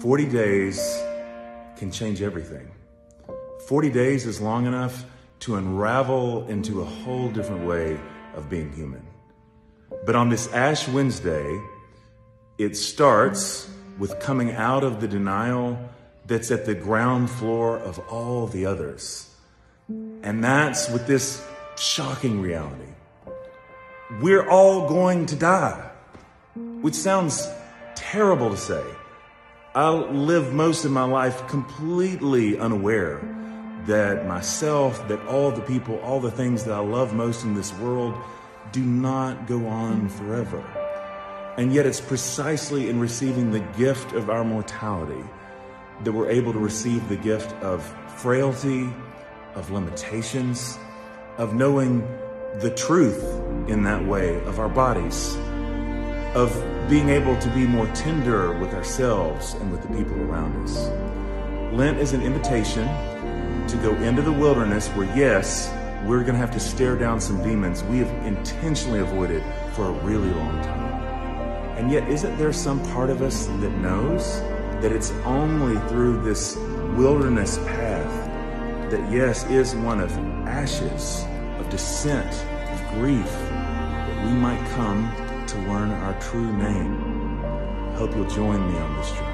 40 days can change everything. 40 days is long enough to unravel into a whole different way of being human. But on this Ash Wednesday, it starts with coming out of the denial that's at the ground floor of all the others. And that's with this shocking reality. We're all going to die, which sounds terrible to say. I live most of my life completely unaware that myself, that all the people, all the things that I love most in this world do not go on forever. And yet, it's precisely in receiving the gift of our mortality that we're able to receive the gift of frailty, of limitations, of knowing the truth in that way of our bodies, of being able to be more tender with ourselves and with the people around us. Lent is an invitation to go into the wilderness where, yes, we're going to have to stare down some demons we have intentionally avoided for a really long time. And yet, isn't there some part of us that knows that it's only through this wilderness path that, yes, is one of ashes, of descent, of grief, that we might come to learn our true name? Hope you'll join me on this journey.